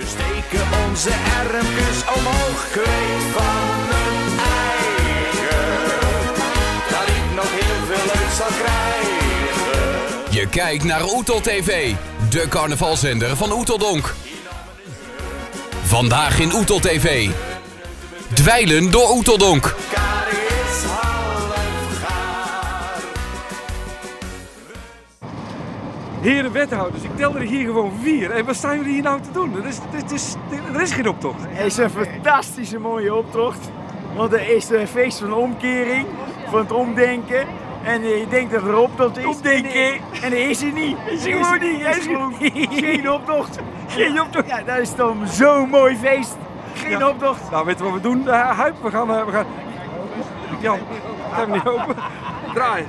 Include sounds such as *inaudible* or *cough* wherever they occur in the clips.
We steken onze armpjes omhoog, kreeg van een eigen. Dat ik nog heel veel uit zal krijgen. Je kijkt naar Oetel TV, de carnavalzender van Oeteldonk. Vandaag in Oetel TV. Dweilen door Oeteldonk. Heren wethouders, ik tel er hier gewoon vier. En wat staan jullie hier nou te doen? Er is, er is, er is geen optocht. Het is een fantastische mooie optocht. Want er is een feest van omkering, van het omdenken. En je denkt dat er een optocht is. Omdenken. En er is hij niet. Is er gewoon niet. Is gewoon geen optocht. Geen optocht. Ja, dat is dan zo'n mooi feest. Geen Ja. optocht. Nou, weet je wat we doen? Uh, Huip, we gaan... eh, we gaan... Jan, ga hem niet open. Draai.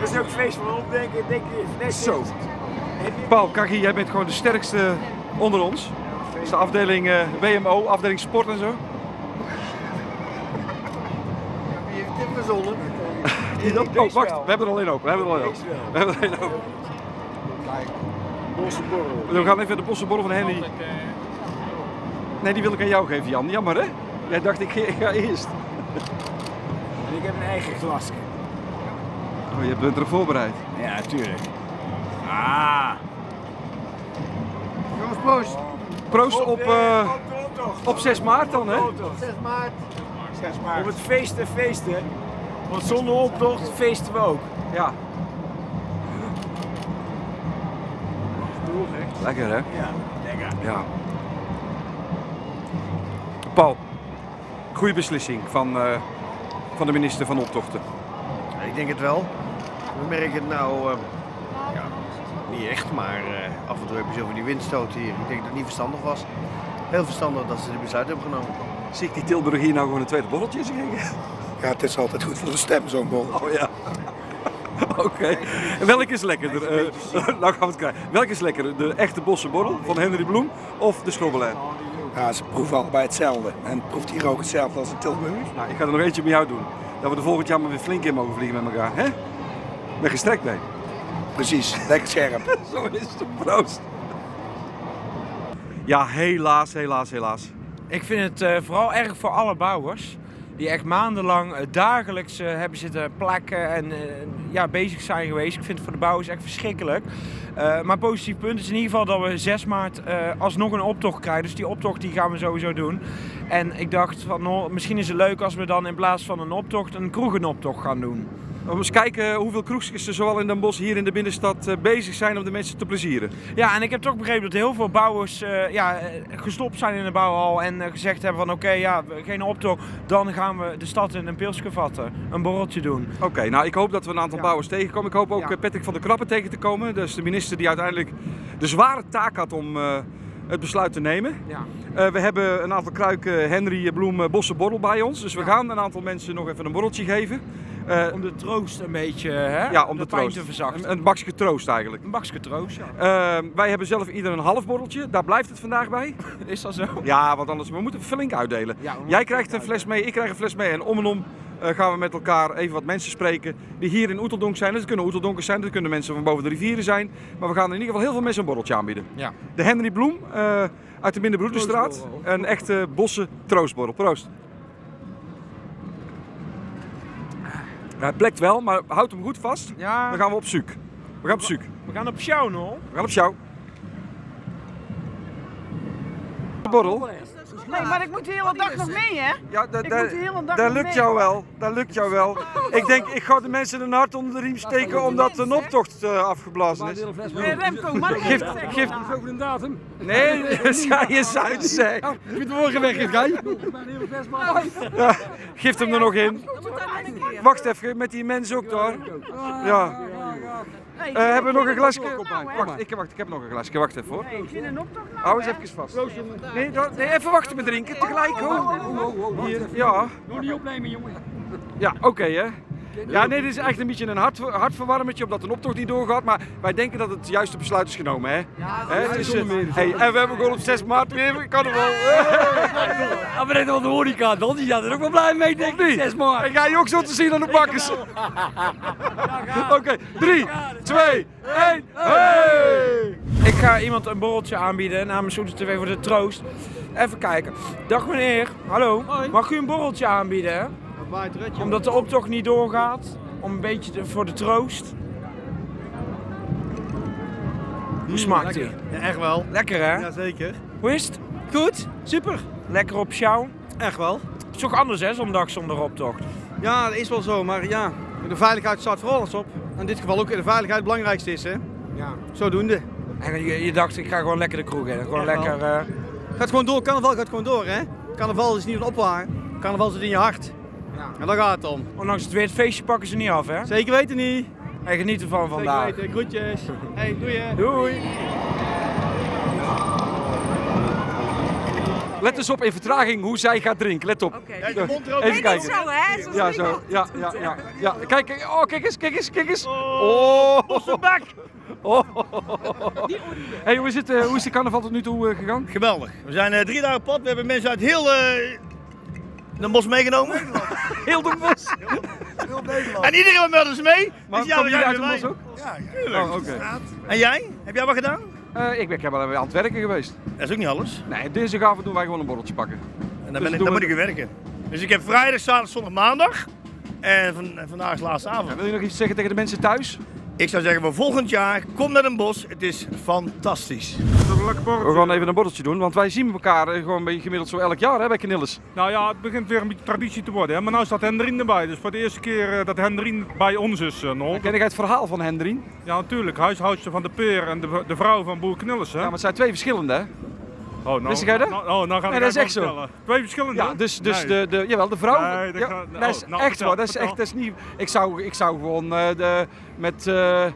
Dat is ook feest van omdenken. Denk je, net Zo. Paul, kijk hier, jij bent gewoon de sterkste onder ons. Dat is de afdeling eh, WMO, afdeling sport en zo. Je hebt het verzonnen. *laughs* Oh, wacht, we hebben er al één open. We hebben er al één open. We hebben er één open. Bossenborrel. We gaan even de bossenborrel van Henry. Nee, die wil ik aan jou geven, Jan. Jammer, hè? Jij dacht, ik ga, ik ga eerst. En ik heb een eigen glasje. Oh, je bent er voorbereid. Ja, tuurlijk. Ah. Jongens, proost. Proost op, eh, op 6 maart dan, hè? 6 maart. 6 maart. Op het feesten, feesten. Want zonder optocht feesten we ook. Ja. Lekker, hè? Ja, lekker. Ja. Paul, goede beslissing van, eh, van de minister van Optochten. Ik denk het wel. We merken het nou, eh, ja, niet echt, maar eh, af en toe heb je zo van die windstoten hier. Ik denk dat het niet verstandig was. Heel verstandig dat ze dit besluit hebben genomen. Zie ik die Tilburg hier nou gewoon een tweede borreltje krijgen? Ja, het is altijd goed voor de stem, zo'n borrel. Oh ja. *laughs* Oké. En Welke is lekkerder? Eh, *laughs* nou gaan we het krijgen. Welke is lekkerder? De echte bossenborrel van Henry Bloem of de schrobbelijn? Ja, ze proeven allebei hetzelfde. En het proeft hier ook hetzelfde als in Tilburg. Nou, ik ga er nog eentje met jou doen. Dat we er volgend jaar maar weer flink in mogen vliegen met elkaar. Hè? Met gestrekt been. Precies, lekker scherp. *laughs* Zo is het. Proost. Ja, helaas, helaas, helaas. Ik vind het eh, vooral erg voor alle bouwers. Die echt maandenlang eh, dagelijks eh, hebben zitten plakken en eh, ja, bezig zijn geweest. Ik vind het voor de bouwers echt verschrikkelijk. Eh, maar positief punt is in ieder geval dat we 6 maart eh, alsnog een optocht krijgen. Dus die optocht die gaan we sowieso doen. En ik dacht van nou, misschien is het leuk als we dan in plaats van een optocht een kroegenoptocht gaan doen. We eens kijken hoeveel kroegjes er zowel in Den Bosch hier in de binnenstad eh, bezig zijn om de mensen te plezieren. Ja, en ik heb toch begrepen dat heel veel bouwers eh, ja, eh, gestopt zijn in de bouwhal en gezegd hebben van oké, ja, geen optocht. Dan gaan we de stad in een pilsje vatten, een borreltje doen. Oké, nou ik hoop dat we een aantal Ja. bouwers tegenkomen. Ik hoop ook Ja. Patrick van der Krappen tegen te komen. Is de minister die uiteindelijk de zware taak had om het besluit te nemen. Ja. We hebben een aantal kruiken Henry Bloem eh, Bossenborrel bij ons. Dus we gaan een aantal mensen nog even een borreltje geven. Eh, Om de troost een beetje, hè? ja, om de, troost. te verzachten. Een, een bakje troost eigenlijk. Een bakje troost, ja. Eh, wij hebben zelf ieder een half borreltje. Daar blijft het vandaag bij. *laughs* Is dat zo? Ja, want anders we moeten flink uitdelen. Ja, Jij krijgt een fles mee, ik krijg een fles mee. En om en om eh, gaan we met elkaar even wat mensen spreken die hier in Oeteldonk zijn. Dat kunnen Oeteldonkers zijn, dat kunnen mensen van boven de rivieren zijn. Maar we gaan in ieder geval heel veel mensen een borreltje aanbieden. Ja. De Henry Bloem eh, uit de Minderbroederstraat. Een echte bosse troostborrel. Proost. Ja, het blekt wel, maar houd hem goed vast. Ja, Dan gaan we op zoek. We gaan op zoek. we gaan op jou nog. We gaan op jou. Borrel. Nee, maar ik moet de hele dag nog mee, hè? Ja, da- Ik da- moet de hele dag dat lukt mee. jou wel. Dat lukt jou wel. *laughs* Ik denk, ik ga de mensen een hart onder de riem steken omdat een optocht eh, afgeblazen is. Nee, Remco, mag ik Geef, geef, Over een datum. nee, *laughs* ga je eens uit zeg. Ik het morgen weg, ga je? Ja, geef hem er nog in. Wacht even, met die mensen ook daar. Ja. Nee, Eh, hebben we nog een glasje? Nou? Wacht, ik, wacht, ik heb nog een glasje. Wacht even hoor. Nee, geen een optocht nou, Hou eens even vast. Nee, dat- nee, even wachten met drinken. Tegelijk hoor. Hier, ja. Nog niet opnemen, jongen. Ja, oké hè. Ja, nee, dit is echt een beetje een hart, hartverwarmertje omdat een optocht niet doorgaat. Maar wij denken dat het juiste besluit is genomen, hè? Hè, het is, hey, en we hebben gewoon op 6 maart weer carnaval. Ja, maar net wel de horeca dan, die zijn er ook wel blij mee, denk ik. 6 maart. En ga je ook zo te zien aan de bakkers. *laughs* Oké, 3, 2, 1, hey! Ik ga iemand een borreltje aanbieden namens Soete TV voor de troost. Even kijken. Dag meneer, hallo. Mag u een borreltje aanbieden? Omdat de optocht niet doorgaat. Om een beetje te- voor de troost. Hoe smaakt hij? Ja, echt wel. Lekker hè? Jazeker. Hoe is het? Goed, super. Lekker op sjouw? Echt wel. Het is toch anders hè, zondag zonder optocht? Ja, dat is wel zo, maar ja, de veiligheid staat voor alles op. In dit geval ook de veiligheid het belangrijkste is, hè. Ja. Zodoende. En je, je dacht, ik ga gewoon lekker de kroeg in. Gewoon Echt lekker... eh, Gaat gewoon door, carnaval gaat gewoon door, hè. Carnaval is niet een opwaar. Carnaval zit in je hart. Ja. En daar gaat het om. Ondanks het weer, het feestje pakken ze niet af hè? Zeker weten niet. En geniet ervan vandaag. Zeker weten, groetjes. *laughs* Hey, doei. Doei. Let eens op in vertraging hoe zij gaat drinken. Let op. de mond erop. Even Nee, kijken. zo, hè? Zo Ja, zo. nog. Ja, ja, ja, *laughs* ja. Kijk. Oh, kijk eens, kijk eens, kijk eens. Oh. bek. Oh. Hey, hoe is, het, eh, hoe is de carnaval tot nu toe eh, gegaan? Geweldig. We zijn eh, drie dagen op pad. We hebben mensen uit heel eh de bos meegenomen. *laughs* Heel de bos. En iedereen met ons mee. Maar dus ja, jullie zijn uit de bos ook? Ja, tuurlijk. Oh, oké. En jij? Heb jij wat gedaan? Eh, ik ben, ik heb wel even aan het werken geweest. Dat is ook niet alles. Nee, dinsdagavond doen wij gewoon een borreltje pakken. En dan, Dus ben ik, dan we- moet ik weer werken. Dus ik heb vrijdag, zaterdag, zondag, maandag. En van, en vandaag is de laatste avond. Wil je nog iets zeggen tegen de mensen thuis? Ik zou zeggen voor volgend jaar, kom naar Den Bosch. Het is fantastisch. We gaan even een borreltje doen, want wij zien elkaar eh, gewoon een beetje gemiddeld zo elk jaar hè, bij Knilles. Nou ja, het begint weer een beetje traditie te worden. Hè? Maar nu staat Hendrien erbij. Dus voor de eerste keer eh, dat Hendrien bij ons is uh, nog. Ken jij het verhaal van Hendrien? Ja, natuurlijk. Huishoudster van de Peer en de, de vrouw van Boer Knillis. Hè? Ja, maar het zijn twee verschillende hè? Oh, nou, wist jij dat? Nou, oh, nou gaan we Nee, dat is echt zo. vertellen. Twee verschillende? Ja, dus, dus Nee. de, de, jawel, de vrouw. Nee, dat ja, gaat- dat is oh, nou, echt vertel, waar. Dat is vertel. echt, dat is niet. Ik zou, ik zou gewoon eh, de, met, eh, eh,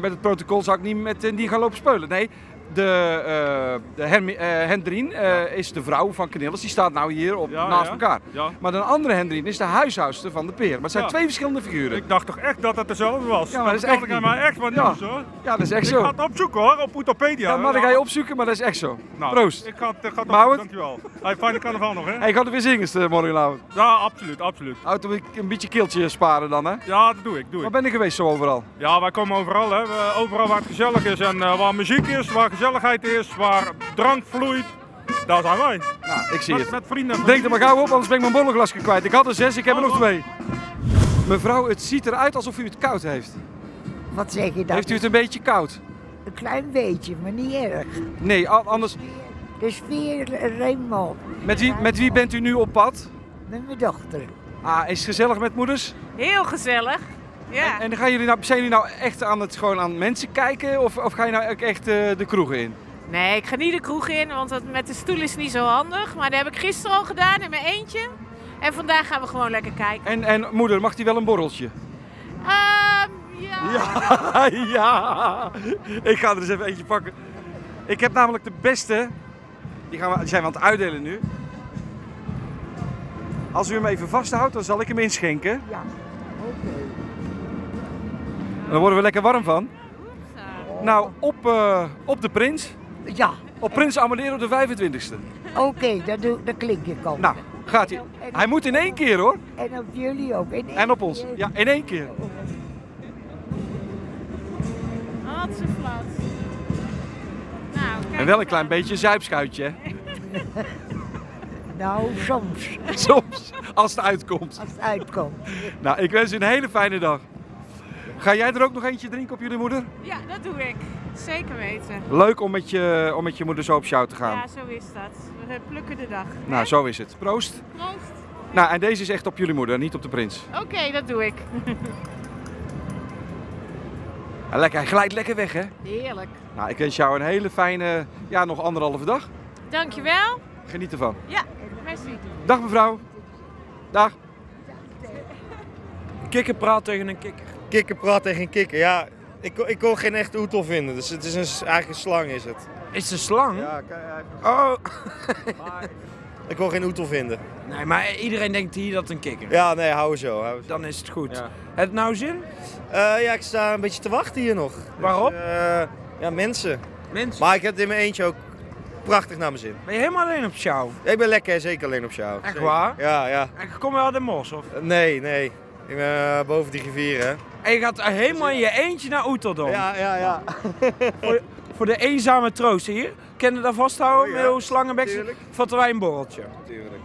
met het protocol zou ik niet met die gaan lopen spelen. Nee. De, eh de Hermi- eh, Hendrien eh, is de vrouw van Knilles. Die staat nou hier op, Ja, naast ja. elkaar. Ja. Maar de andere Hendrien is de huishoudster van de Peer. Maar het zijn twee verschillende figuren. Ik dacht toch echt dat het dezelfde was? Ja, maar dat is vertelde echt niet. mij echt wat Ja. nieuws hoor. Ja, dat is echt Ik zo. ga het opzoeken hoor, op Wikipedia. Ja, maar dan ga je opzoeken, maar dat is echt zo. Nou, Proost. Ik ga het, ik ga het opzoeken, dankjewel. Hey, fijne carnaval nog hè? Hey, gaat er weer zingen morgenavond? Ja, absoluut, absoluut. Houd een een beetje keeltje sparen dan, hè? Ja, dat doe ik, doe ik. Waar ben je geweest zo overal? Ja, wij komen overal. Hè. Overal waar het gezellig is en waar muziek is, waar gezelligheid is, waar drank vloeit. Daar zijn wij. Nou, ik zie met, het. Met vrienden. en Denk er maar gauw op, anders ben ik mijn borrelglasje kwijt. Ik had er zes, ik heb er nog twee. Mevrouw, het ziet eruit alsof u het koud heeft. Wat zeg je dan? Heeft u het een beetje koud? Een klein beetje, maar niet erg. Nee, anders... De sfeer helemaal Met wie, met wie bent u nu op pad? met mijn dochter. Ah, is het gezellig met moeders? Heel gezellig. Ja. En dan gaan jullie nou, zijn jullie nou echt aan het gewoon aan mensen kijken? Of, of ga je nou ook echt eh, de kroegen in? Nee, ik ga niet de kroeg in, want dat met de stoel is niet zo handig. Maar dat heb ik gisteren al gedaan in mijn eentje. En vandaag gaan we gewoon lekker kijken. En, en moeder, mag die wel een borreltje? Ehm, ja. *laughs* Ja, ja. Ik ga er eens even eentje pakken. Ik heb namelijk de beste. Die, gaan we, die zijn we aan het uitdelen nu. Als u hem even vasthoudt, dan zal ik hem inschenken. Ja. Dan worden we lekker warm van. Nou, op, eh, op de Prins. Ja, Op Prins Amadeo de 25e. oké, dat, doe, dat klink ik al. Nou, gaat hij. Hij moet in één keer hoor. En op jullie ook. En, En op ons. Ja, in één keer. Zo flauw. Nou, kijk En wel een klein beetje zuipschuitje. hè. *laughs* Nou, soms, Soms, als het uitkomt. als het uitkomt. Nou, ik wens u een hele fijne dag. Ga jij er ook nog eentje drinken op jullie moeder? Ja, dat doe ik. Zeker weten. Leuk om met je, om met je moeder zo op sjouw te gaan. Ja, zo is dat. We plukken de dag. Nou, zo is het. Proost. Proost. Nou, en deze is echt op jullie moeder, niet op de prins. Oké, dat doe ik. Ja, *laughs* lekker, hij glijdt lekker weg, hè? Heerlijk. Nou, ik wens jou een hele fijne, ja, nog anderhalve dag. Dankjewel. Geniet ervan. Ja, merci. Dag mevrouw. Dag. Kikker praat tegen een kikker. Kikker praat tegen een kikker. Ja, ik, ik kon geen echte oetel vinden. Dus het is een, eigenlijk een slang is het. Is het een slang? Ja, Oh. ik kon geen oetel vinden. Nee, maar iedereen denkt hier dat het een kikker is. Ja, nee, hou zo. Hou zo. Dan is het goed. Ja. Heeft het nou zin? Eh, ja, ik sta een beetje te wachten hier nog. Dus, Waarop? eh, ja, mensen. Mensen. Maar ik heb het in mijn eentje ook prachtig naar mijn zin. Ben je helemaal alleen op sjouw? Ik ben lekker, zeker alleen op jou. Echt Zeker. waar? Ja, ja. En kom je uit de mos, of? Nee, nee. Ik ben eh, boven die rivieren. En je gaat helemaal in je eentje naar Oeteldonk. Ja, ja, ja. *laughs* Voor, Voor de eenzame troost hier. Ken je dat vasthouden? Oh ja, Heel slangenbek. tuurlijk. Vatten wij een borreltje. Tuurlijk.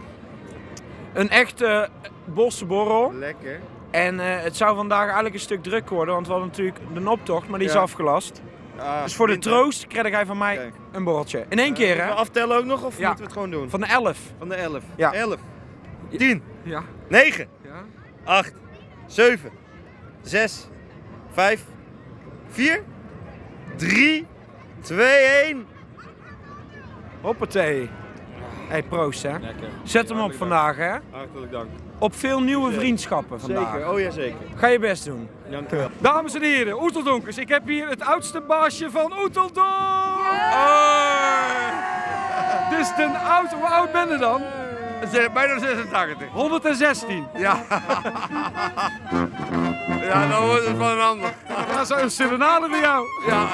Een echte bossenborrel. Lekker. En eh, het zou vandaag eigenlijk een stuk druk worden, want we hadden natuurlijk de optocht, maar die is afgelast. Ah, dus voor de troost krijg jij van mij een borreltje. In één Eh, keer, moeten hè? we aftellen ook nog of Ja. moeten we het gewoon doen? Van de 11. Van de 11. Ja. 11. 10. Ja. 9. Ja. 8. 7. 6. 5. 4. 3. 2, 1. Hoppatee. hey, proost, hè? Zet hem op vandaag, hè? Hartelijk dank. Op veel nieuwe vriendschappen vandaag. Zeker, oh ja zeker. Ga je best doen. Dank u wel. Dames en heren, Oeteldonkers, ik heb hier het oudste baasje van Oeteldonk! Dus de oud, hoe oud ben je dan? Bijna 86. 116. Ja. *laughs* ja, dan wordt het van een ander. Dat is een serenade bij jou. Ja.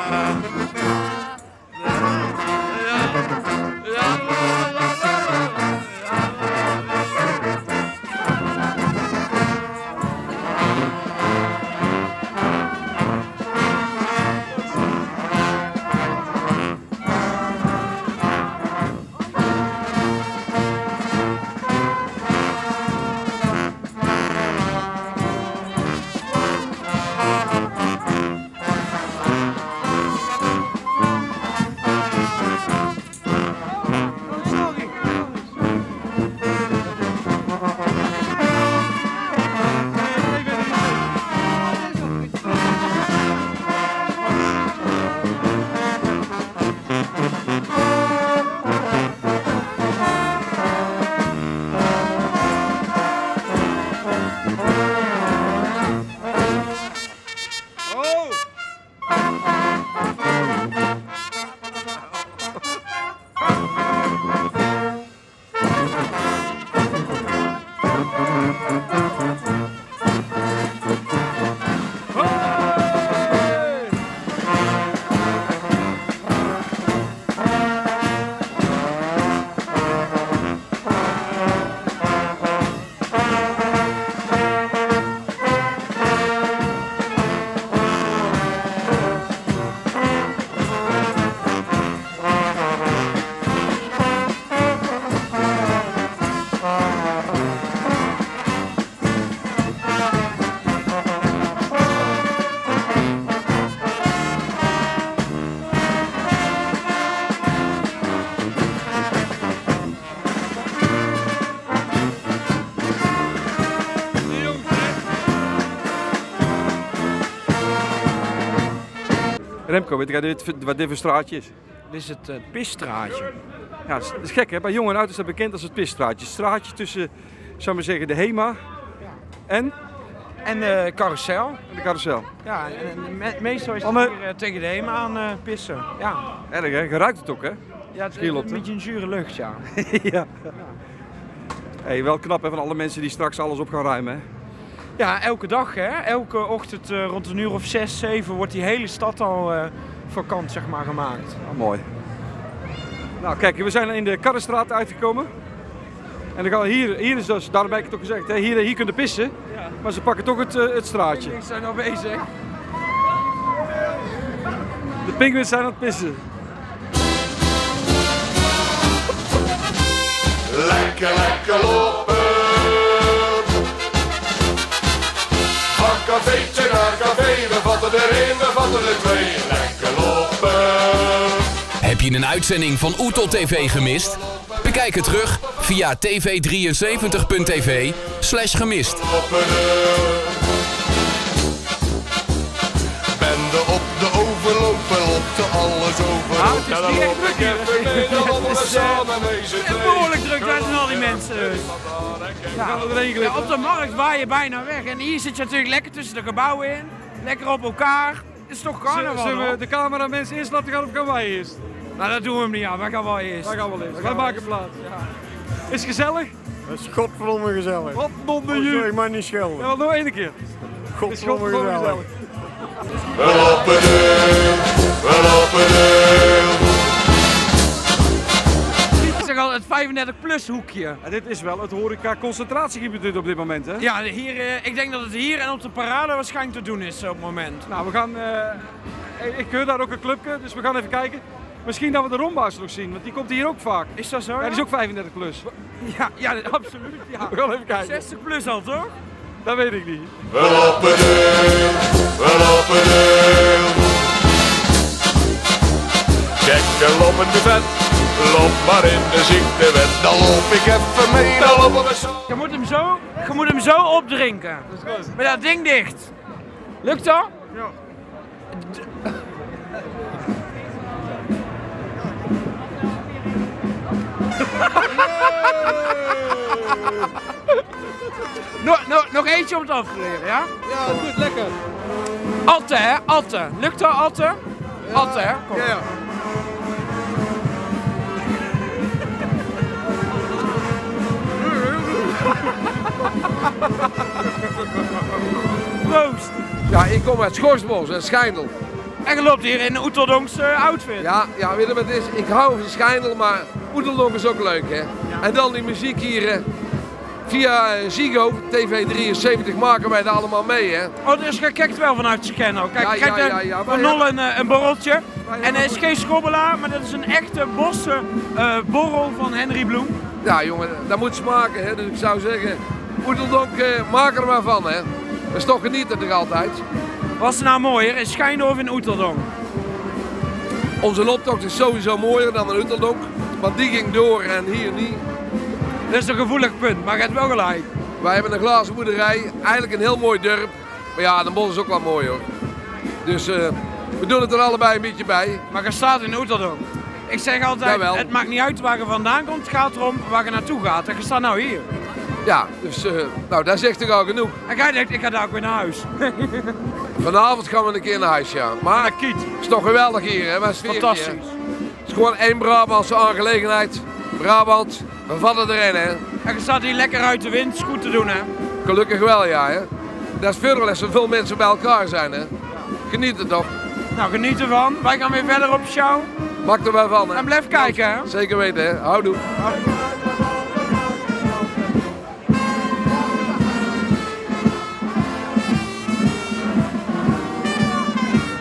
Remco, weet jij dit, wat dit voor straatje is? Dit is het uh, pisstraatje. Ja, dat is, dat is gek hè. Bij jonge en oud is dat bekend als het pisstraatje. Het straatje tussen, zou maar zeggen, de HEMA en... En de carousel. De carousel. Ja, en, en me- meestal is het Anne. hier uh, tegen de HEMA aan uh, pissen. Ja. Erg hè, je ruikt het ook hè? Ja, het is een beetje een zure lucht, ja. *laughs* ja. Hey, wel knap hè, van alle mensen die straks alles op gaan ruimen hè. Ja, elke dag hè. Elke ochtend uh, rond een uur of 6, 7 wordt die hele stad al uh, vakant zeg maar gemaakt. Ah, mooi. Nou kijk, we zijn in de Karrenstraat uitgekomen. En dan gaan we hier, hier is dus, daarom heb ik het ook gezegd, hè, hier, hier kunnen pissen. Ja. Maar ze pakken toch het, uh, het straatje. Ik zijn al bezig. De pinguïns zijn aan het pissen. Lekker, lekker lopen. Cafeetje naar café, we vatten er één, we vatten er twee. Lekker lopen. Heb je een uitzending van Oetel TV gemist? Bekijk het terug via tv73.tv slash gemist. Overlopen, loopt er alles over. Nou, het is niet echt druk hier. Het is uh, behoorlijk druk, daar zijn al die mensen. Ja, ja, op de markt waai je bijna weg. En hier zit je natuurlijk lekker tussen de gebouwen in. Lekker op elkaar. Het is toch carnaval, Zullen we de cameramensen eerst laten gaan of gaan wij eerst? Nou, dat doen we hem niet aan. Wij gaan wel eerst. Wij gaan wel eerst. Wij maken plaats. Is het gezellig? Dat is godverdomme gezellig. Oh, sorry, je? maar niet schelden. Ja, nog één keer. Godverdomme godverdomme gezellig. We lopen deur, we lopen deur. Ik zeg al, het 35 plus hoekje. En dit is wel het horeca concentratiegebied op dit moment, hè? Ja, hier, eh, ik denk dat het hier en op de parade waarschijnlijk te doen is op het moment. Nou, we gaan... eh, ik keur daar ook een clubje, dus we gaan even kijken. Misschien dat we de Rombaas nog zien, want die komt hier ook vaak. Is dat zo? Ja, die is ook 35 plus. Ja, ja, absoluut. Ja. *laughs* We gaan even kijken. 60 plus al, toch? Dat weet ik niet. We lopen deur, we lopen deur. Kijk, de lopende vet, loop maar in de ziektewet. Dan loop ik even mee, dan lopen we zo. Je moet hem zo, je moet hem zo opdrinken. Met dat ding dicht. Lukt dat? Ja. *laughs* Nog, nog, nog eentje om het af te leren, ja? Ja, goed, lekker. Atte, hè? Atte. Lukt dat, Atte? Atte, hè? Kom. Ja, ja. *laughs* Proost. Ja, ik kom uit Schorsbos en Schijndel. En je loopt hier in een Oeteldonks eh, outfit. Ja, ja, weet je wat het is? Ik hou van Schijndel, maar Oeteldonk is ook leuk, hè? En dan die muziek hier, eh, via Zigo, TV 73, maken wij daar allemaal mee, hè? Oh, dus je kijkt wel vanuit Scanno. Kijk, Ja, kijk ja, ja, ja, van wij Nol hebben- een, eh, een borreltje. En het is geen schobbelaar, maar dat is een echte bosse eh, borrel van Henry Bloem. Ja, jongen, dat moet smaken, hè? Dus ik zou zeggen, Oeteldonk, eh, maak er maar van, hè? Dat is toch genieten toch altijd? Was het nou mooier, in Schijndel of in Oeteldonk? Onze optocht is sowieso mooier dan in Oeteldonk, want die ging door en hier niet. Dat is een gevoelig punt, maar je hebt wel gelijk. Wij hebben een glazen boerderij, eigenlijk een heel mooi dorp. Maar ja, Den Bosch is ook wel mooi hoor. Dus eh, we doen het er allebei een beetje bij. Maar je staat in Oeteldonk. Ik zeg altijd, Jawel. het maakt niet uit waar je vandaan komt, het gaat erom waar je naartoe gaat. En je staat nou hier. Ja, dus eh, nou, dat zegt toch al genoeg. En jij denkt, ik ga daar ook weer naar huis. *laughs* Vanavond gaan we een keer naar huis, ja. Maar het is toch geweldig hier, hè. Fantastisch. Het is gewoon één Brabantse aangelegenheid. Brabant, we vallen erin, hè. En je staat hier lekker uit de wind, is goed te doen hè. Gelukkig wel, ja, hè. Dat is veel als er veel mensen bij elkaar zijn, hè. Geniet er toch. Nou, geniet ervan. Wij gaan weer verder op show. Maak er wel van, hè. En blijf kijken hè. Zeker weten, hè. Houdoe.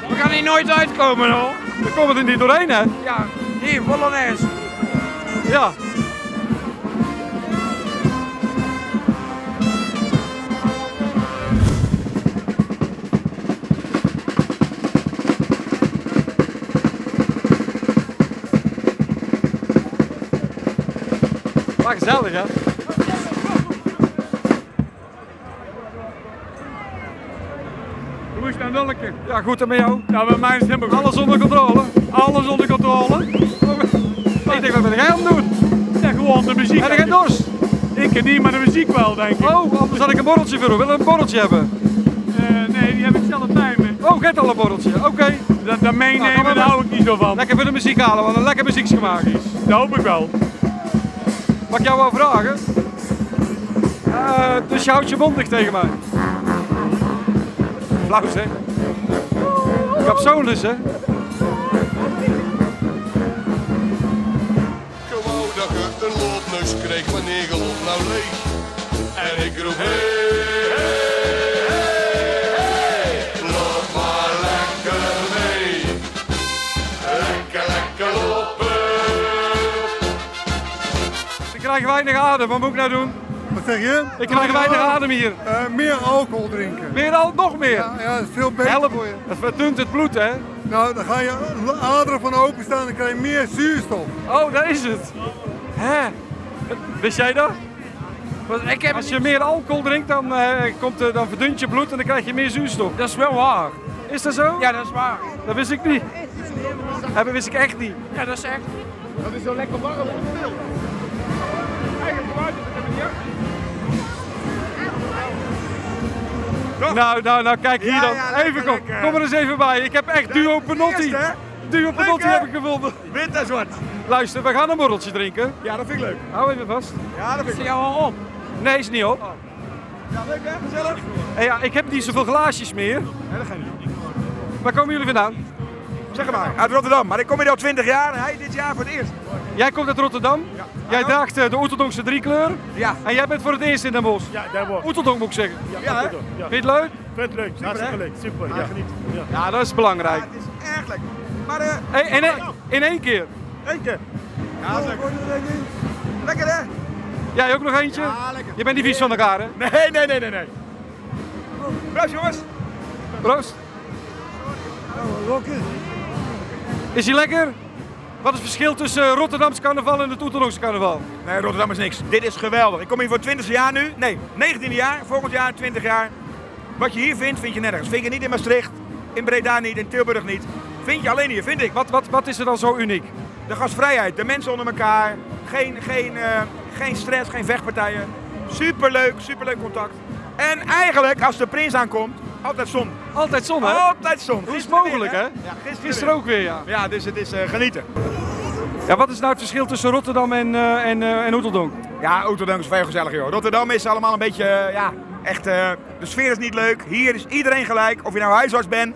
We gaan hier nooit uitkomen hoor. We komen er niet doorheen, hè? Ja, hier, Bolognese. Ja. Maar gezellig, hè? Hoe is het nou Nolke? Ja, goed en met jou? Nou, bij mij is het helemaal goed. Alles onder controle? Alles onder controle. Ik denk, wat ben jij aan het doen? Ja, gewoon de muziek. Heb je geen dorst? Ik niet, maar de muziek wel, denk ik. Oh, anders had ik een borreltje voor u. Wil je een borreltje hebben? Eh, nee, die heb ik zelf bij me. Oh, get al een borreltje. Oké. Dat, dat meenemen, Nou, daar hou ik niet zo van. Lekker voor de muziek halen, want een lekker muziekgemaakt is. Dat hoop ik wel. Mag ik jou wel vragen? Eh, dus je houdt je mond dicht tegen mij. Flauw zeg. Capsones, hè? Kreeg wanneer je loopt nou leeg. En ik roep hey, hey, hey, hey, loop maar lekker mee. Lekker, lekker lopen. Ik krijg weinig adem, wat moet ik nou doen? Wat zeg je? Ik krijg weinig adem hier. Eh, meer alcohol drinken. Meer al, nog meer? Ja, ja, dat is veel beter Help, voor je. dat verdunt het bloed, hè? Nou, dan ga je aderen van openstaan en krijg je meer zuurstof. Oh, daar is het. Hè? Wist jij dat? Ik heb Als je meer alcohol drinkt, dan, eh, komt, eh, dan verdunt je bloed en dan krijg je meer zuurstof. Dat is wel waar. Is dat zo? Ja, dat is waar. Dat wist ik niet. Dat wist ik echt niet. Ja, dat is echt. Dat is zo lekker warm. Nou, nou, nou, kijk hier dan. even kom, kom er eens even bij. Ik heb echt duo Penotti. Penotti Lekker. heb ik gevonden. Wit en zwart. Luister, we gaan een borreltje drinken. Ja, dat vind ik leuk. Hou even vast. Ja, dat Is vind ik leuk. jou al op? Nee, is niet op. Ja, leuk hè? Gezellig? En ja, ik heb niet zoveel glaasjes meer. Nee, dat ga je niet. Waar komen jullie vandaan? Zeg maar, uit Rotterdam. Maar ik kom hier al 20 jaar en hij dit jaar voor het eerst. Jij komt uit Rotterdam. Jij draagt eh, de Oeteldonkse driekleur. Ja. En jij bent voor het eerst in Den Bosch. Ja, Den Bosch. Oeteldonk moet ik zeggen. Ja? Ja. Vind je het leuk? Vind het leuk, hartstikke leuk, super, ja, geniet. Ja. Ja, dat is belangrijk. Het is erg lekker. Maar eh, Hey, in, één- in één keer. Eén keer. ja, is lekker. Lekker hè? Jij ook nog eentje? Ja, lekker. Je bent niet vies van elkaar, hè? Nee, nee, nee, nee, nee. Proost jongens. Proost. Is hij lekker? Wat is het verschil tussen eh, Rotterdamse carnaval en het Oeteldonks carnaval? Nee, Rotterdam is niks. Dit is geweldig. Ik kom hier voor het 20e jaar nu. Nee, 19e jaar. Volgend jaar 20 jaar. Wat je hier vindt, vind je nergens. Vind je niet in Maastricht, in Breda niet, in Tilburg niet. Vind je alleen hier, vind ik. Wat, wat, wat is er dan zo uniek? De gastvrijheid, de mensen onder elkaar. Geen, geen, eh, geen stress, geen vechtpartijen. Superleuk, superleuk contact. En eigenlijk, als de prins aankomt, altijd zon. Altijd zon, hè? Altijd zon. Hoe is het mogelijk, hè? Ja, gisteren, Gisteren ook weer, ja. Ja, dus het is eh, genieten. Ja, wat is nou het verschil tussen Rotterdam en, eh en, en Oeteldonk? Ja, Oeteldonk is veel gezellig, joh. Rotterdam is allemaal een beetje, ja, echt, de sfeer is niet leuk. Hier is iedereen gelijk, of je nou huisarts bent,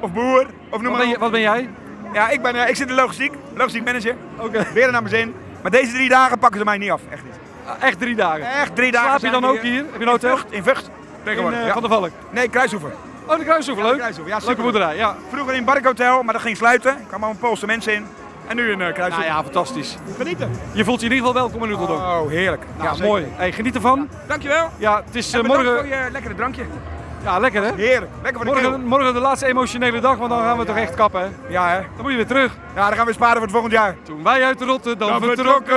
of boer, of noem Wat maar ben, je, wat ben jij? Ja, ik, ben, eh, ik zit in de logistiek, logistiek manager. Oké. Weer naar mijn zin. Maar deze drie dagen pakken ze mij niet af, echt niet. Echt drie dagen? Echt drie dagen. Slaap je dan ook hier? Heb je een hotel? In Vught, in Vught. Tegenwoordig, In, eh, ja. Van Valk? Nee, Kruishoeven. Oh, de Kruishoeven, Ja, leuk. Ja, Leuke super. boerderij, ja. Vroeger in Bark Hotel, maar dat ging sluiten. Er kwamen allemaal Poolse mensen in. En nu in uh, Nou ja, fantastisch. Genieten. Je voelt je in ieder geval welkom in Oeteldonk. Oh, heerlijk. Nou, zeker. mooi. Hey, geniet ervan. Dankjewel. Ja, het is eh, bedankt morgen... voor je lekkere drankje. Ja, lekker hè? Heerlijk. Lekker voor de Morgen, keel. morgen de laatste emotionele dag, want dan gaan we toch echt kappen hè? Ja, hè? Dan moet je weer terug. Ja, dan gaan we sparen voor het volgend jaar. Toen wij uit Rotterdam Dan vertrokken.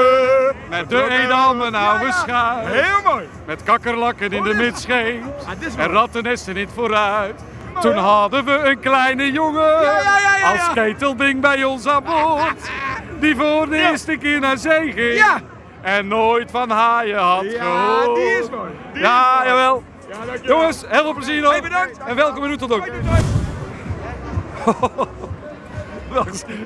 Met de. Edam en oude Ja, ja. Heel mooi. Met kakkerlakken in de midscheep. dit is En rattennesten in het vooruit. Toen hadden we een kleine jongen ja, ja, ja. als ketelding bij ons aan boord. Die voor de eerste keer naar zee ging. Ja. En nooit van haaien had Ja, gehoord. die is mooi. Die ja, is mooi. jawel. Jongens, heel veel plezier nog. Hey, bedankt. En welkom in Oeteldonk. *laughs*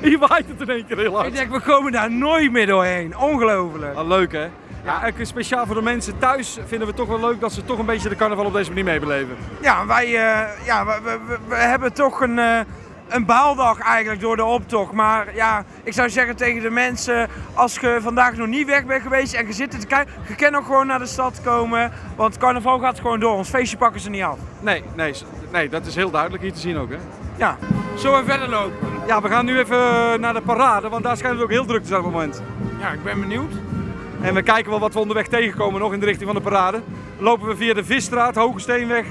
Hier waait het in één keer heel hard. Ik denk, we komen daar nooit meer doorheen. Ongelooflijk. Ah, leuk hè? Ja, speciaal voor de mensen thuis vinden we het toch wel leuk dat ze toch een beetje de carnaval op deze manier meebeleven. Ja, wij eh, ja, we, we, we- we hebben toch een, eh, een baaldag eigenlijk door de optocht. Maar ja, ik zou zeggen tegen de mensen, als je vandaag nog niet weg bent geweest en je zit te kijken, je kan ook gewoon naar de stad komen. Want carnaval gaat gewoon door, ons feestje pakken ze niet af. Nee, nee, nee, dat is heel duidelijk hier te zien ook hè. Ja, zullen we verder lopen? Ja, we gaan nu even naar de parade, want daar schijnt het ook heel druk te zijn op het moment. Ja, ik ben benieuwd. En we kijken wel wat we onderweg tegenkomen nog in de richting van de parade. Lopen we via de Visstraat, Hoge Steenweg,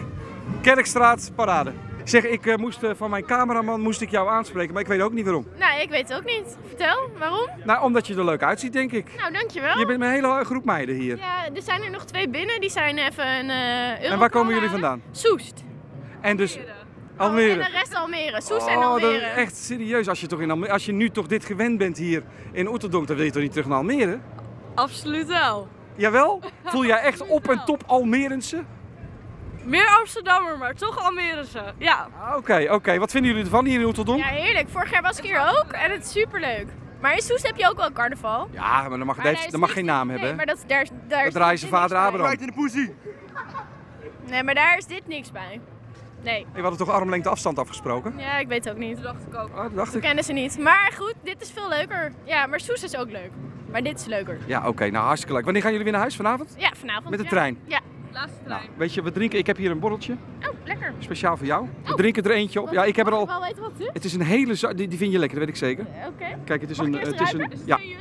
Kerkstraat, parade. Zeg, ik eh, moest eh, van mijn cameraman moest ik jou aanspreken, maar ik weet ook niet waarom. Nou, ik weet het ook niet. Vertel, waarom? Nou, omdat je er leuk uitziet, denk ik. Nou, dankjewel. Je bent met een hele groep meiden hier. Ja, er zijn er nog twee binnen. Die zijn even een uh, En waar komen jullie vandaan? Soest. En dus Oh, Almere. en de rest Almere. Soest en Oh, dat Almere. is echt serieus. Als je, toch in Almere, als je nu toch dit gewend bent hier in Oeteldonk, dan wil je toch niet terug naar Almere? Absoluut wel. Jawel? *laughs* Voel jij echt op en top Almerense? Meer Amsterdammer, maar toch Almerense. Ja. Ah, Oké, oké. Wat vinden jullie ervan hier in Oeteldonk? Ja, heerlijk. Vorig jaar was ik hier ook en het is superleuk. Maar in Soest heb je ook wel carnaval. Ja, maar dat mag, Maar heeft- dat mag geen naam nee, hebben. maar dat, daar, is- daar Dat is ze niks vader. Abraham. in de poesie. Nee, maar daar is dit niks bij. Nee. We hadden toch armlengte afstand afgesproken? Ja, ik weet het ook niet. Dat dacht ik ook. Ah, dat dacht ik. kennen ze niet. Maar goed, dit is veel leuker. Ja, maar Soest is ook leuk. Maar dit is leuker. Ja, oké. nou, hartstikke leuk. Wanneer gaan jullie weer naar huis vanavond? Ja, vanavond. Met de ja. trein? Ja, laatste trein. Weet je, we drinken... Ik heb hier een borreltje. Oh, lekker. Speciaal voor jou. We drinken er eentje op. Ja, ik heb er al... wel weten wat het is? Het is een hele... Die, die vind je lekker, dat weet ik zeker. Oké. Kijk, het is Mag een... Het is een ja. ja?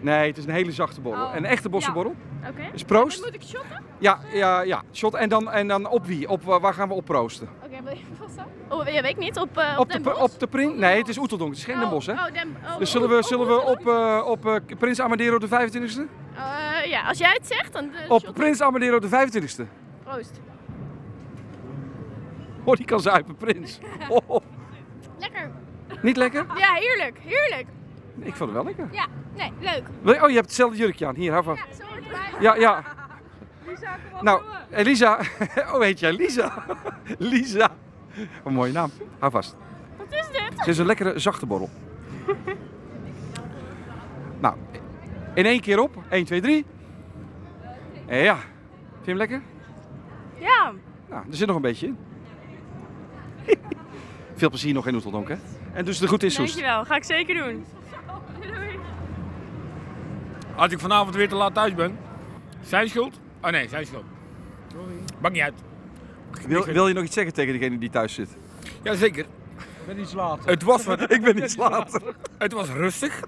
Nee, het is een hele zachte borrel. Oh. Een echte bossenborrel. Oké. Dus proost. Moet ik shotten? Ja, ja, ja. Shot. En dan, en dan op wie? Op, eh, waar gaan we op proosten? Oké, wil je vast? Oh, ja, weet ik niet. Op, eh, op, Op de, Den op de prins? Nee, het is Oeteldonk. Het is geen Den Bosch, hè? Oh, Den, oh, Dus zullen we, zullen we op, eh, op eh, Prins Amadero de 25e? Eh, ja, als jij het zegt, dan... eh, Op Prins Amadero de 25e. Proost. Oh, die kan zuipen, Prins. *laughs* Oh, oh. Lekker. Niet lekker? Ja, heerlijk. Heerlijk. Ik vond het wel lekker. Ja, nee, leuk. Wil je- Oh, je hebt hetzelfde jurkje aan. Hier, hou van. Zo hoort erbij. Ja, ja. *laughs* Nou, Elisa. *laughs* Oh, heet jij Lisa? Lisa. Wat een mooie naam. Hou vast. Wat is dit? Het is een lekkere zachte borrel. nou, in één keer op. 1, 2, 3. Ja. Vind je hem lekker? Ja. Nou, er zit nog een beetje in. *laughs* Veel plezier nog in Oeteldonk, hè? En dus de goed in Soest. Dankjewel, ga ik zeker doen. Als ik vanavond weer te laat thuis ben, zijn schuld? Oh nee, zijn schuld. Maakt niet uit. Wil, wil je nog iets zeggen tegen degene die thuis zit? Jazeker. Ik ben iets later. Het was. *laughs* Ik ben iets later. Het was rustig.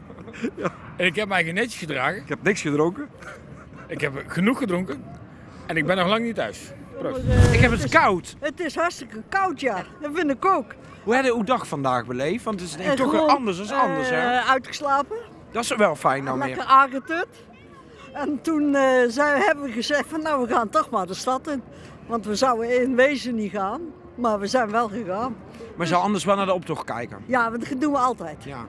En ik heb mij netjes gedragen. Ik heb niks gedronken. Ik heb genoeg gedronken. En ik ben nog lang niet thuis. Proost. Ik heb het koud. Het is hartstikke koud, ja. Dat vind ik ook. Hoe heb je uw dag vandaag beleefd? Want het is denk ik En toch gewoon, anders dan anders, hè? eh, uitgeslapen. Dat is wel fijn nou lekker meer. aangetut. En toen eh, zijn, hebben we gezegd van nou, we gaan toch maar de stad in. Want we zouden in wezen niet gaan. Maar we zijn wel gegaan. Maar zou anders wel naar de optocht kijken. Ja, want dat doen we altijd. Ja.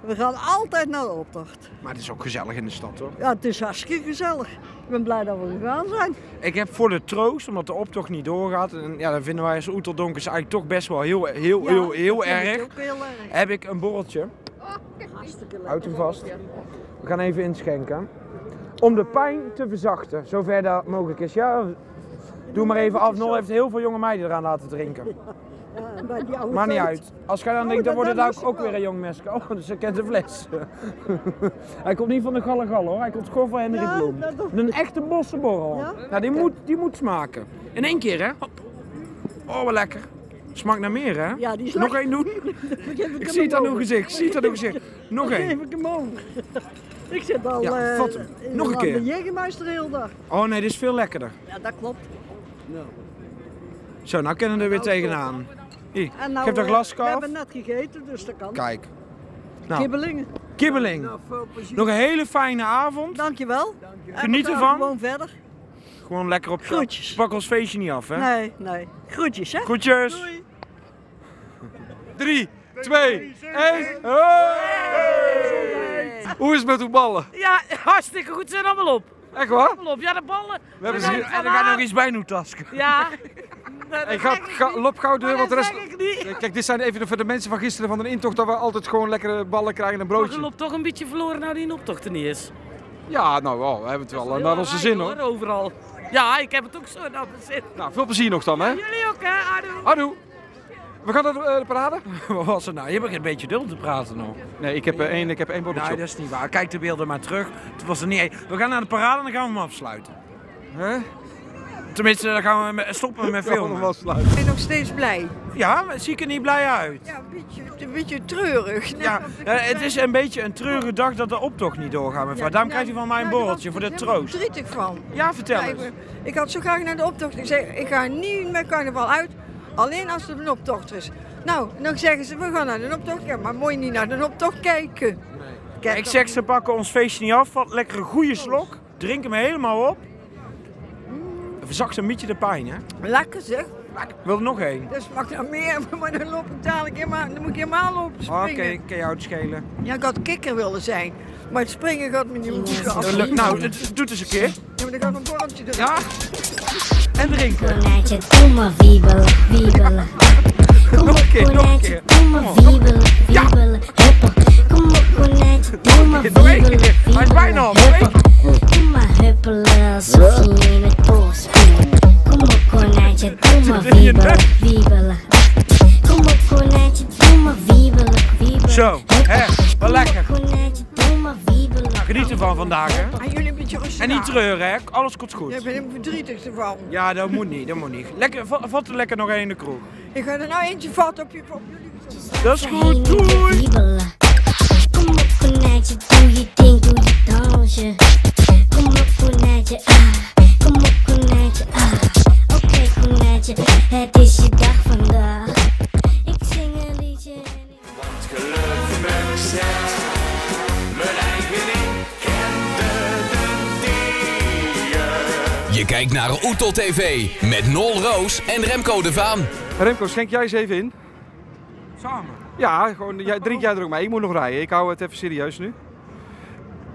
We gaan altijd naar de optocht. Maar het is ook gezellig in de stad, hoor. Ja, het is hartstikke gezellig. Ik ben blij dat we gegaan zijn. Ik heb voor de troost, omdat de optocht niet doorgaat, en ja, dan vinden wij als Oeteldonkers eigenlijk toch best wel heel, heel, Ja, heel, erg. ook heel erg. Heb ik een borreltje. Hartstikke lekker. Houd hem vast. We gaan even inschenken. Om de pijn te verzachten, zover dat mogelijk is. Ja, doe maar even af. Nol heeft heel veel jonge meiden eraan laten drinken. Bij die oude Maakt niet uit. Als jij dan Oh, denkt, dan wordt het ook, ook weer een jong mes. Oh, dus ze kent de fles. *laughs* Hij komt niet van de Galle Galle hoor. Hij komt gewoon van Henry Ja, Bloem. Een echte bossenborrel. Ja? Nou, die moet, die moet smaken. In één keer hè. Hop. Oh, wat lekker. Smaakt naar meer hè. Ja, die is Nog één doen. *laughs* Ik zie het aan uw gezicht. Ik zie het aan uw gezicht. Nog één. geef ik hem over. Ik zit al Ja, eh, Nog een keer. de Jägermeister de hele dag. Oh nee, dit is veel lekkerder. Ja, dat klopt. Zo, nou kunnen we er weer tegenaan. Hier, En ik nou, heb de eh, glas We hebben net gegeten, dus dat kan. Kijk. Nou, Kibbelingen. kibbeling. Nou. Nog een hele fijne avond. Dankjewel. Geniet En we gaan ervan. gewoon verder. Gewoon lekker op Groetjes. Pak ons feestje niet af, hè? Nee, nee. Groetjes, hè? Groetjes. 3, 2, 1. Hoe is het met uw ballen? Ja, hartstikke goed. Ze zijn allemaal op. Echt waar? Allemaal op. Ja, de ballen. We hebben ze- En er gaat nog iets bij nu tasken. Ja. *laughs* Hey, ga, ga, loop gauw door, want de rest... zeg ik niet. Kijk, dit zijn even voor de mensen van gisteren van de intocht dat we altijd gewoon lekkere ballen krijgen en een Maar je loopt toch een beetje verloren nou die in optocht er niet is. Ja, nou, wel, we hebben het wel eh, naar onze zin hoor. Overal. Ja, ik heb het ook zo naar mijn zin. Nou, veel plezier nog dan, hè? Jullie ook, hè? Adoe. Adoe. We gaan naar de, eh, de parade? *laughs* Wat was het nou? Je begint een beetje dul te praten nog. Nee, ik heb eh, één, ik heb één borreltje Nee, dat is niet waar. Kijk de beelden maar terug. Het was er niet één. We gaan naar de parade en dan gaan we hem afsluiten. Hè? Tenminste, dan gaan we met- stoppen we met *laughs* filmen. Ik ben nog steeds blij. Ja, maar zie ik er niet blij uit. Ja, een beetje, een beetje treurig. Ja, eh, het is een beetje een treurige dag dat de optocht niet doorgaat, mevrouw. Daarom krijgt u van mij een borreltje voor de troost. Ik ben er verdrietig van. Ja, vertel Ja, eens. ik, had zo graag naar de optocht. Ik zei, ik ga niet met carnaval uit, alleen als er een optocht is. Nou, dan zeggen ze, we gaan naar de optocht. Ja, maar je niet naar de optocht kijken. Kijk, Ik zeg, ze pakken ons feestje niet af. Vat lekker een goede slok. Drink hem helemaal op. Verzacht een beetje de pijn, hè? Lekker zeg. Wil er nog één? Dat smaakt naar meer, *laughs* maar dan loop ik dadelijk helemaal, dan moet ik helemaal lopen Oké, springen. kan jou het schelen. Ja, ik had kikker willen zijn, maar het springen gaat me niet goed af. Eh, lu- nou, het doet eens een keer. Ja, maar dan gaat een borreltje erin. Ja. En drinken. Konijntje, doe maar wiebelen, wiebelen. Kom Nog op, een keer, nog een konijntje, keer. doe maar wiebelen, wiebelen. Kom op, konijntje, doe maar wiebelen, keer. Hij is bijna af. Doe maar huppelen alsof je in het bos speelt. Kom op, konijntje, doe maar Zit in je wiebelen, wiebelen. Kom op, konijntje, doe maar wiebelen, wiebelen. Zo, hè, wat lekker. Konijntje, doe maar wiebelen. Geniet ervan vandaag, hè? En jullie een beetje rustig En niet treuren, hè? Alles komt goed. Ja, ik ben helemaal verdrietig ervan. Ja, dat moet niet, dat moet niet. Lekker, vat, er lekker nog één in de kroeg. Ik ga er nou eentje vatten op, je, op jullie. Dat is goed, doei! Wiebelen. Kom op, konijntje, doe je ding, doe je dansje. Kom op, konijntje, ah. Kom op, konijntje, ah. Oké, konijntje, het is je dag vandaag. Ik zing een liedje. Want geloof me, ik zeg, mijn eigen ik kende de dieren. Je kijkt naar Oetel TV met Nol Roos en Remco de Vaan. Remco, schenk jij eens even in? Samen. Ja, gewoon, jij, drink jij er ook mee. Ik moet nog rijden. Ik hou het even serieus nu.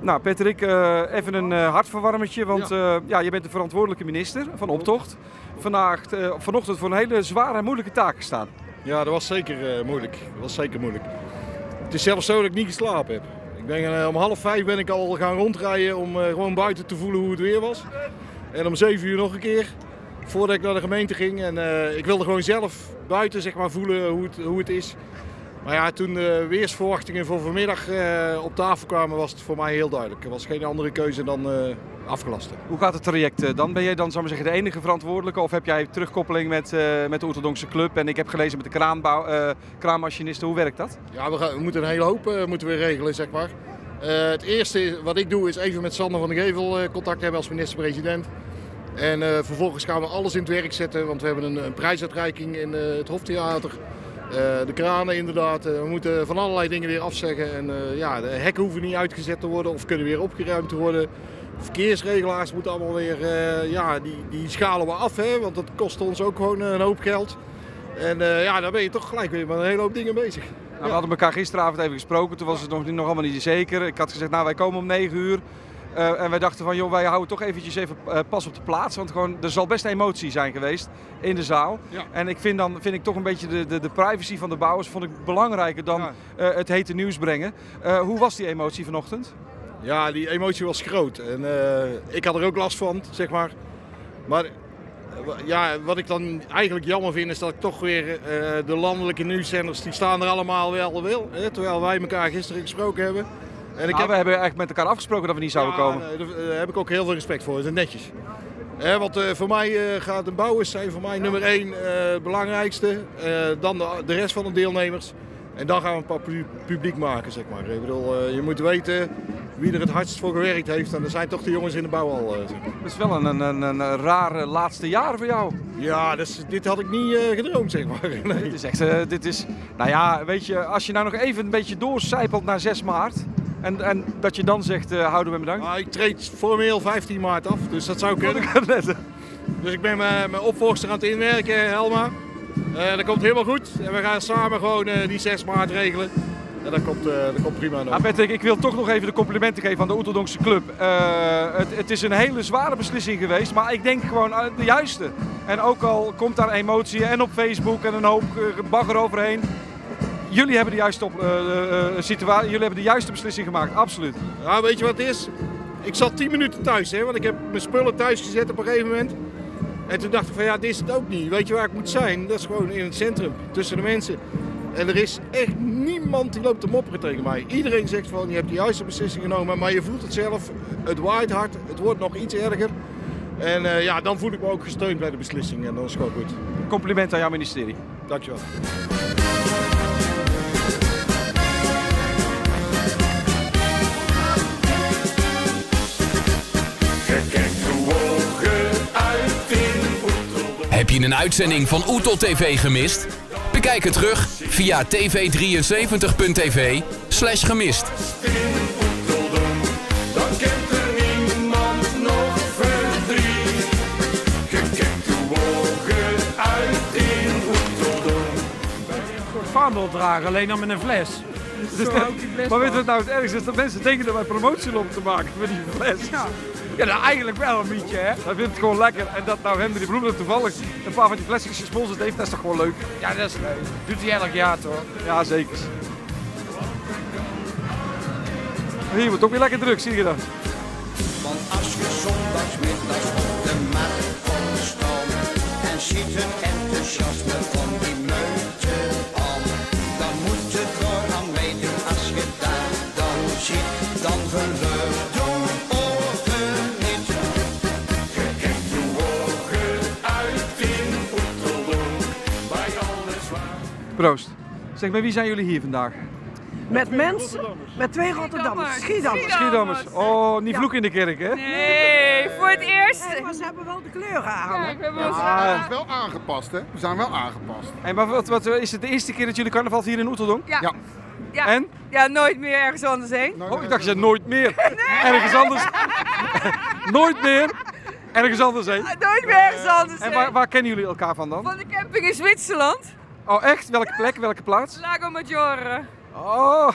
Nou, Patrick, eh, even een eh, hartverwarmertje, want ja. ja, je bent de verantwoordelijke minister van Optocht. Vandaag, eh, vanochtend voor een hele zware en moeilijke taak gestaan. Ja, dat was zeker eh, moeilijk. Dat was zeker moeilijk. Het is zelfs zo dat ik niet geslapen heb. Ik ben, eh, om half vijf ben ik al gaan rondrijden om eh, gewoon buiten te voelen hoe het weer was. En om zeven uur nog een keer, voordat ik naar de gemeente ging. En eh, ik wilde gewoon zelf buiten zeg maar, voelen hoe het, hoe het is. Maar ja, toen de weersverwachtingen voor vanmiddag eh, op tafel kwamen, was het voor mij heel duidelijk. Er was geen andere keuze dan eh, afgelasten. Hoe gaat het traject eh, dan? Ben jij dan, zou maar zeggen, de enige verantwoordelijke? Of heb jij terugkoppeling met, met de Oeteldonksche Club? En ik heb gelezen met de kraanbouw, kraanmachinisten. Hoe werkt dat? Ja, we, gaan, we moeten een hele hoop moeten we regelen, zeg maar. Het eerste wat ik doe is even met Sander van der Gevel contact hebben als minister-president. En vervolgens gaan we alles in het werk zetten, want we hebben een, een prijsuitreiking in het Hoftheater. Eh, de kranen inderdaad. Eh, we moeten van allerlei dingen weer afzeggen. En eh, ja, de hekken hoeven niet uitgezet te worden of kunnen weer opgeruimd worden. Verkeersregelaars moeten allemaal weer, ja, die, die schalen we af, hè, want dat kost ons ook gewoon een hoop geld. En ja, dan ben je toch gelijk weer met een hele hoop dingen bezig. Nou, we hadden elkaar gisteravond even gesproken. Toen was het nog, nog allemaal niet zeker. Ik had gezegd, nou wij komen om 9 uur. Eh, en wij dachten van, joh, wij houden toch eventjes even eh, pas op de plaats. Want gewoon, er zal best emotie zijn geweest in de zaal. Ja. En ik vind dan vind ik toch een beetje de, de, de privacy van de bouwers vond ik belangrijker dan eh, het hete nieuws brengen. Hoe was die emotie vanochtend? Ja, die emotie was groot. En ik had er ook last van, zeg maar. Maar ja, wat ik dan eigenlijk jammer vind, is dat ik toch weer de landelijke nieuwszenders, die staan er allemaal wel. Hè, terwijl wij elkaar gisteren gesproken hebben. En Nou, we hebben eigenlijk met elkaar afgesproken dat we niet zouden Ja, komen. nee, daar heb ik ook heel veel respect voor. Dat is netjes. Want eh, voor mij eh, gaat de bouwers zijn voor mij nummer één eh, het belangrijkste. Eh, dan de, de rest van de deelnemers. En dan gaan we een paar pu- publiek maken, zeg maar. Ik bedoel, eh, je moet weten wie er het hardst voor gewerkt heeft. En dat zijn toch de jongens in de bouw al. eh, zeg maar. Het is wel een, een, een, een rare laatste jaar voor jou. Ja, dus, dit had ik niet eh, gedroomd, zeg maar. *laughs* Nee. Dit is echt, eh, dit is, nou ja, weet je, als je nou nog even een beetje doorcijpelt naar 6 maart. En, en dat je dan zegt, eh, houden we bedankt. Maar ik treed formeel 15 maart af, dus dat zou kunnen. Dus ik ben mijn, mijn opvolgster aan het inwerken, Helma. Eh, dat komt helemaal goed. En we gaan samen gewoon eh, die 6 maart regelen. En dat komt, eh, dat komt prima nog. Patrick, ik wil toch nog even de complimenten geven aan de Oeteldonkse Club. Het, het is een hele zware beslissing geweest, maar ik denk gewoon de juiste. En ook al komt daar emotie en op Facebook en een hoop bagger overheen. Jullie hebben de juiste op, eh, eh, situa- jullie hebben de juiste beslissing gemaakt, absoluut. Ja, weet je wat het is? Ik zat 10 minuten thuis, hè, want ik heb mijn spullen thuis gezet op een gegeven moment. En toen dacht ik van ja, dit is het ook niet. Weet je waar ik moet zijn? Dat is gewoon in het centrum, tussen de mensen. En er is echt niemand die loopt te mopperen tegen mij. Iedereen zegt van je hebt de juiste beslissing genomen, maar je voelt het zelf. Het waait hard, het wordt nog iets erger. En eh, ja, dan voel ik me ook gesteund bij de beslissing en dan is gewoon goed. Compliment aan jouw ministerie. Dankjewel. Een uitzending van Oetel TV gemist? Bekijk het terug via tv73.tv slash gemist. Dan kent er niemand nog verdriet. Je kijkt uw ogen uit in Oeteldonk. Een soort vaandel dragen, alleen dan met een fles. Dus dat- maar weet je vast. wat nou het ergste is? Dat mensen denken dat wij promotie lopen te maken met die fles. Ja. Ja, nou eigenlijk wel een beetje, hè? Hij vindt het gewoon lekker. En dat nou Henry Bloemen toevallig een paar van die flesjes gesponsord heeft, dat is toch gewoon leuk? Ja, dat is leuk. Doet hij elk jaar toch? Ja, zeker. Hier wordt ook weer lekker druk, zie je dat? Want als je zondagsmiddags op de markt komt staan en ziet een enthousiasme van die Proost. Zeg, met wie zijn jullie hier vandaag? Met mensen, met twee Rotterdammers, Schiedammers. Schiedammers. Oh, niet vloek in de kerk, hè? Nee, voor het eerst. maar ze hebben wel de kleuren aan. Ja, ik heb wel- Ja, het is wel aangepast, hè? We zijn wel aangepast. Hey, maar wat, wat, is het de eerste keer dat jullie carnaval vieren in Oeteldonk? Ja. Ja. En? Ja, nooit meer ergens anders heen. Oh, ik dacht je zei nooit meer. *laughs* Ergens anders. nooit meer. Ergens anders heen. Nooit meer ergens anders En heen. waar, waar kennen jullie elkaar van dan? Van de camping in Zwitserland. Oh, echt? Welke plek? Welke plaats? Lago Maggiore. Oh.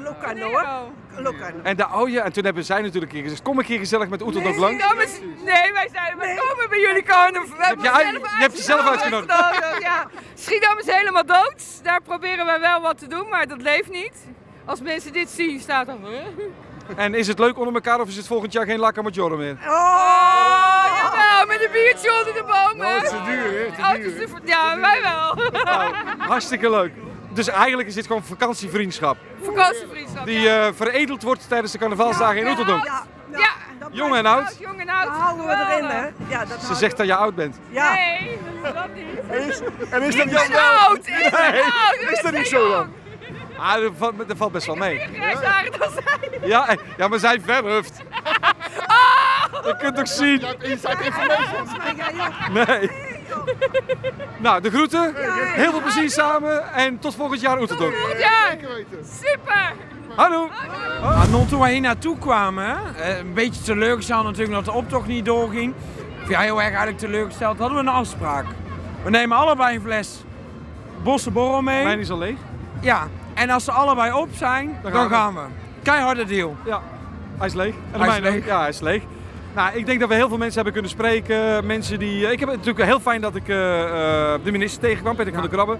Locarno, Locarno. En, daar, oh ja, en toen hebben zij natuurlijk keer gezegd, kom een keer gezellig met Oeteldonk Nee, langs. dames, nee, wij zijn we komen bij jullie carnaval. Je zelf uit- je hebt jezelf uitgenodigd. uitgenodigd, Ja. Schiedam is helemaal dood. Daar proberen wij wel wat te doen, maar dat leeft niet. Als mensen dit zien, staat dan... En is het leuk onder elkaar of is het volgend jaar geen Lacca Maggiore meer? Oh, met een biertje onder de boom. Nou, het is te duur, hè? Te Oh, is te- Ja, wij wel. Hartstikke leuk. Dus eigenlijk is dit gewoon vakantievriendschap. Vakantievriendschap. Die eh, veredeld wordt tijdens de carnavalsdagen in Oeteldonk. Ja, ja. Jong en oud. Jong en oud. houden we erin, hè? Ja, dat Ze zegt dat je oud bent. Ja. Nee, dat niet. En is, en is Ik dat ben oud, ik ben Nee, oud, is dat niet zo dan? Ah, dat valt, dat valt best wel mee. Grijsjaren dan zij. Ja, eh, ja maar zij verhuft. Je kunt toch zien? Inside information. Nee. Nou, de groeten. Heel veel plezier samen. En tot volgend jaar Oeteldonk. Ja, super. Hallo. Ah, non toen wij hier naartoe kwamen, eh, een beetje teleurgesteld natuurlijk dat de optocht niet doorging. Of ja, heel erg eigenlijk teleurgesteld, hadden we een afspraak. We nemen allebei een fles bossenborrel mee. Mijn is al leeg. Ja, en als ze allebei op zijn, dan, gaan we. gaan we. Keiharde deal. Ja, hij is leeg. En de Hij is leeg. Ja, hij is leeg. Nou, ik denk dat we heel veel mensen hebben kunnen spreken. Mensen die... eh, Ik heb het natuurlijk heel fijn dat ik eh, eh, de minister tegenkwam, Patrick van der Krabbe.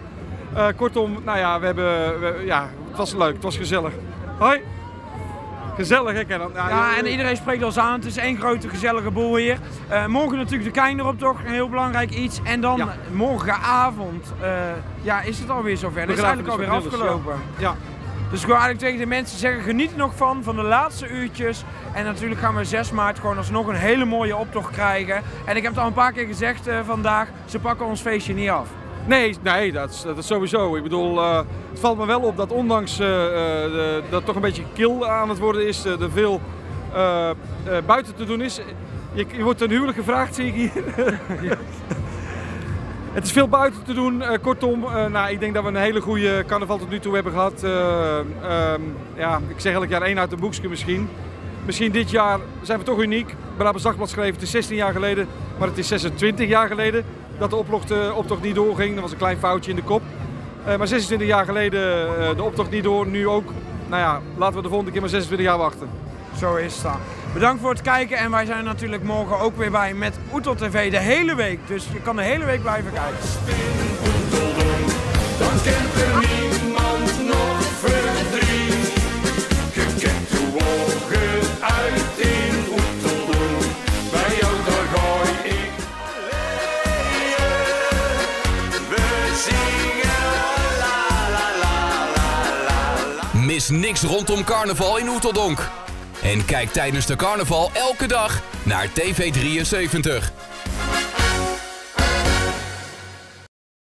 Kortom, nou ja, we hebben... we- ja, het was leuk. Het was gezellig. Hoi. Gezellig, hè, Kenan? Ja, eh, en iedereen spreekt ons aan. Het is één grote gezellige boel hier. Eh, morgen natuurlijk de Keineroptocht, een heel belangrijk iets. En dan Ja. morgenavond uh, ja, is het alweer zover. Het is eigenlijk alweer afgelopen. Gilles, Ja. Dus ik wil eigenlijk tegen de mensen zeggen, geniet er nog van, van de laatste uurtjes. En natuurlijk gaan we 6 maart gewoon alsnog een hele mooie optocht krijgen. En ik heb het al een paar keer gezegd eh, vandaag, ze pakken ons feestje niet af. Nee, nee dat, is, dat is sowieso. Ik bedoel, eh, het valt me wel op dat ondanks eh, eh, de- dat het toch een beetje kil aan het worden is, er veel buiten te doen is. Je, je wordt ten huwelijk gevraagd, zie ik hier. *laughs* *laughs* Het is veel buiten te doen. Kortom, nou, ik denk dat we een hele goede carnaval tot nu toe hebben gehad. Eh, ehm, ja, ik zeg elk jaar één uit een boekje misschien. Misschien dit jaar zijn we toch uniek. Brabants Dagblad schreef het is 16 jaar geleden, maar het is 26 jaar geleden dat de optocht, eh, optocht niet doorging. Dat was een klein foutje in de kop. Eh, maar 26 jaar geleden eh, de optocht niet door, nu ook. Nou ja, laten we de volgende keer maar 26 jaar wachten. Zo is het dan. Bedankt voor het kijken en wij zijn natuurlijk morgen ook weer bij met Oetel TV de hele week. Dus je kan de hele week blijven kijken. Dan kent er niemand nog verdriet. Je kent de ogen uit in Niks rondom carnaval in Oeteldonk. En kijk tijdens de carnaval elke dag naar TV 73.